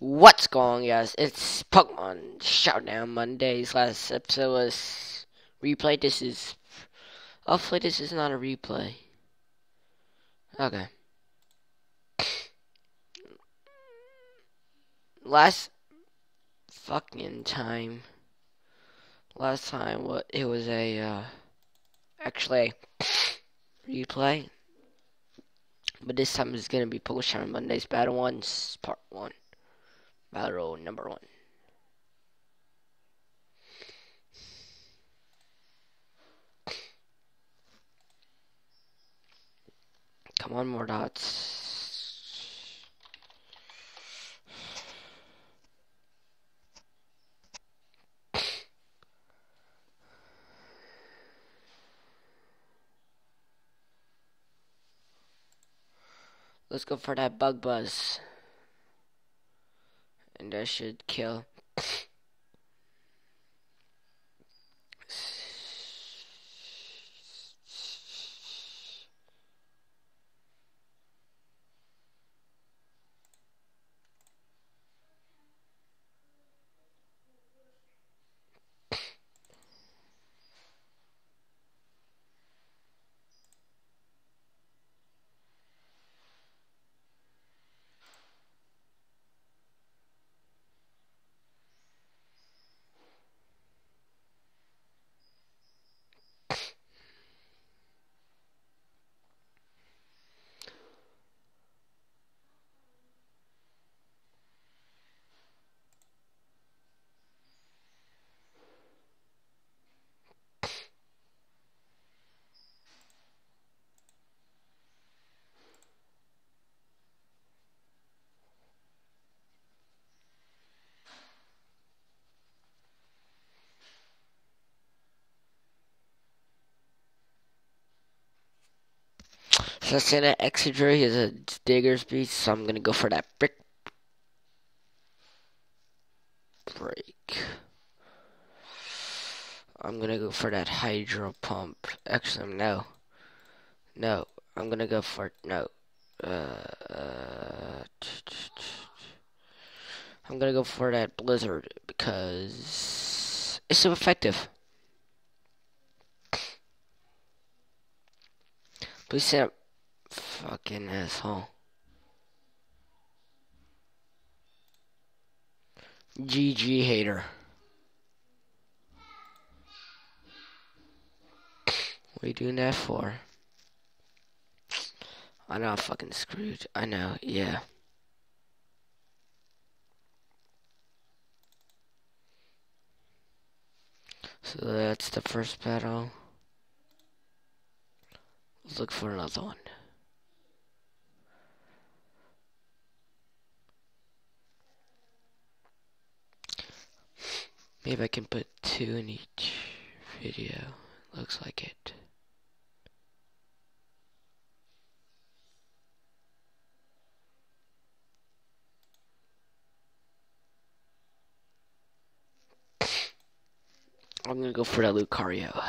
What's going on, guys? It's Pokemon Showdown Mondays. Last episode was replay. This is hopefully this is not a replay. Okay. Last fucking time. Last time what it was a uh actually replay. But this time it's gonna be Pokemon Mondays Battle Ones Part One. Battle number one. Come on, more dots. Let's go for that bug buzz. And that should kill. So saying that Exegray is a digger's beast, so I'm gonna go for that brick break. I'm gonna go for that hydro pump. Actually, no. No. I'm gonna go for no. Uh, I'm gonna go for that blizzard because it's so effective. Please say Fucking asshole. GG hater. What are you doing that for? I know I'm fucking screwed. I know, yeah. So that's the first battle. Let's look for another one. Maybe I can put two in each video. Looks like it. I'm gonna go for that Lucario.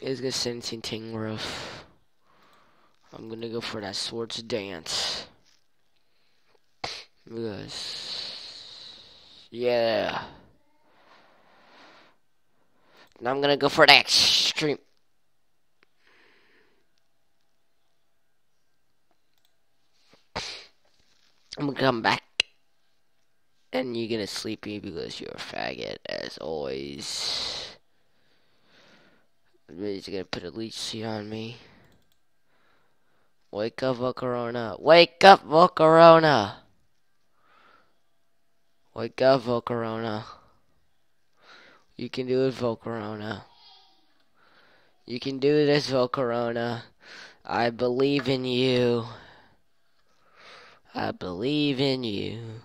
Is gonna send Tangrowth. I'm gonna go for that Swords Dance. Because, yeah. Now I'm gonna go for that extreme. I'm gonna come back. And you're gonna sleep me because you're a faggot, as always. He's gonna put a leech seed on me. Wake up, Volcarona. Wake up, Volcarona. Wake up, Volcarona. You can do it, Volcarona. You can do this, Volcarona. I believe in you. I believe in you.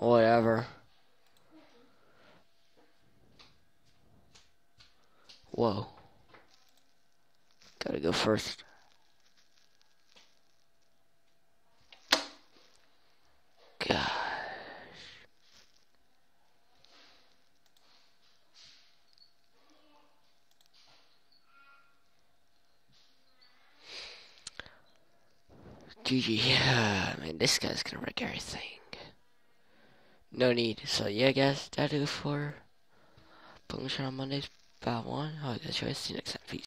Whatever. Whoa. Gotta go first. Gosh. GG, yeah, man, this guy's gonna wreck everything. No need. So yeah, guys, that'll do for Pokemon on Mondays, about one. I'll catch you guys. See you next time. Peace.